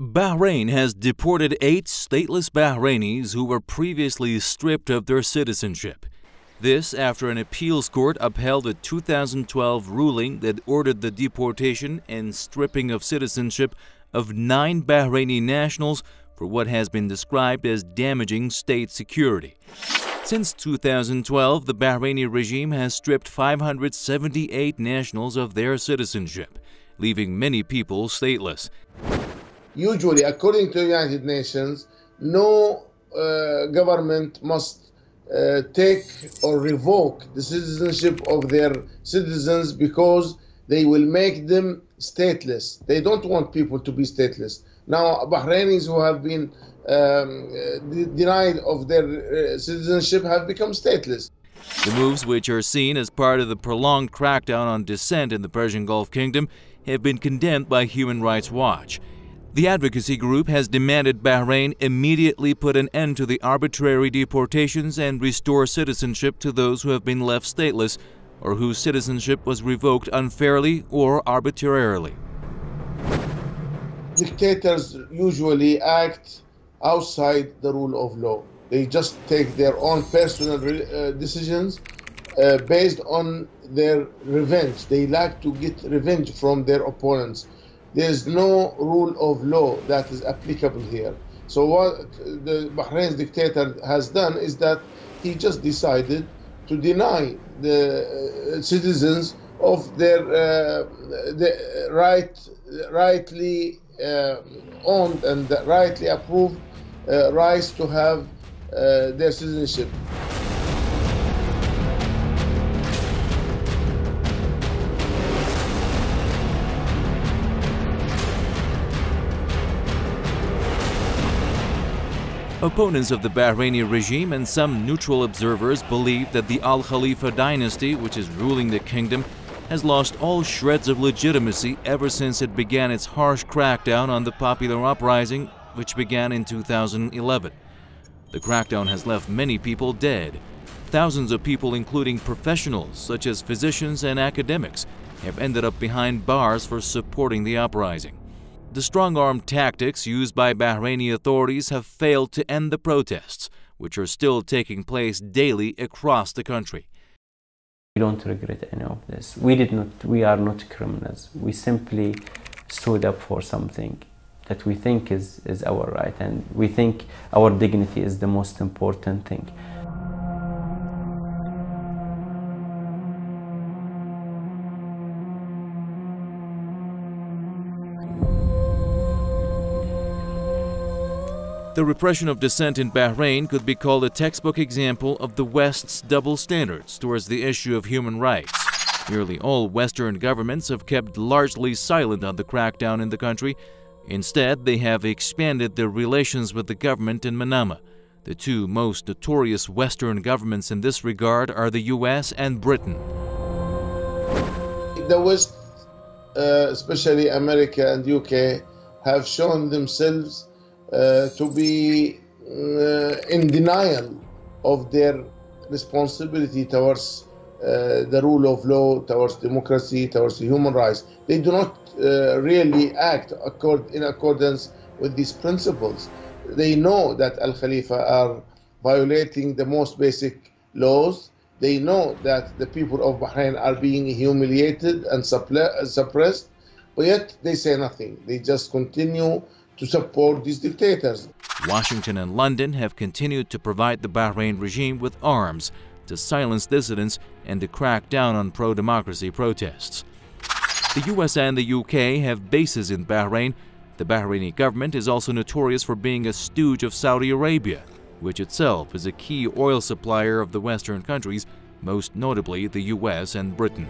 Bahrain has deported eight stateless Bahrainis who were previously stripped of their citizenship. This after an appeals court upheld a 2012 ruling that ordered the deportation and stripping of citizenship of nine Bahraini nationals for what has been described as damaging state security. Since 2012, the Bahraini regime has stripped 578 nationals of their citizenship, leaving many people stateless. Usually, according to the United Nations, no uh, government must uh, take or revoke the citizenship of their citizens because they will make them stateless. They don't want people to be stateless. Now, Bahrainis who have been um, uh, denied of their uh, citizenship have become stateless. The moves, which are seen as part of the prolonged crackdown on dissent in the Persian Gulf Kingdom, have been condemned by Human Rights Watch. The advocacy group has demanded Bahrain immediately put an end to the arbitrary deportations and restore citizenship to those who have been left stateless or whose citizenship was revoked unfairly or arbitrarily. Dictators usually act outside the rule of law. They just take their own personal uh, decisions uh, based on their revenge. They like to get revenge from their opponents there is no rule of law that is applicable here. So what the Bahrain's dictator has done is that he just decided to deny the uh, citizens of their uh, the right, rightly uh, owned and rightly approved uh, rights to have uh, their citizenship. Opponents of the Bahraini regime and some neutral observers believe that the Al Khalifa dynasty, which is ruling the kingdom, has lost all shreds of legitimacy ever since it began its harsh crackdown on the popular uprising, which began in 2011. The crackdown has left many people dead. Thousands of people, including professionals such as physicians and academics, have ended up behind bars for supporting the uprising. The strong-arm tactics used by Bahraini authorities have failed to end the protests, which are still taking place daily across the country. We don't regret any of this. We did not we are not criminals. We simply stood up for something that we think is, is our right and we think our dignity is the most important thing. The repression of dissent in Bahrain could be called a textbook example of the West's double standards towards the issue of human rights. Nearly all Western governments have kept largely silent on the crackdown in the country. Instead, they have expanded their relations with the government in Manama. The two most notorious Western governments in this regard are the US and Britain. The West, uh, especially America and UK, have shown themselves to be uh, in denial of their responsibility towards uh, the rule of law, towards democracy, towards human rights. They do not uh, really act accord, in accordance with these principles. They know that Al Khalifa are violating the most basic laws. They know that the people of Bahrain are being humiliated and suppressed, but yet they say nothing. They just continue to support these dictators. Washington and London have continued to provide the Bahrain regime with arms to silence dissidents and to crack down on pro-democracy protests. The US and the UK have bases in Bahrain. The Bahraini government is also notorious for being a stooge of Saudi Arabia, which itself is a key oil supplier of the Western countries, most notably the US and Britain.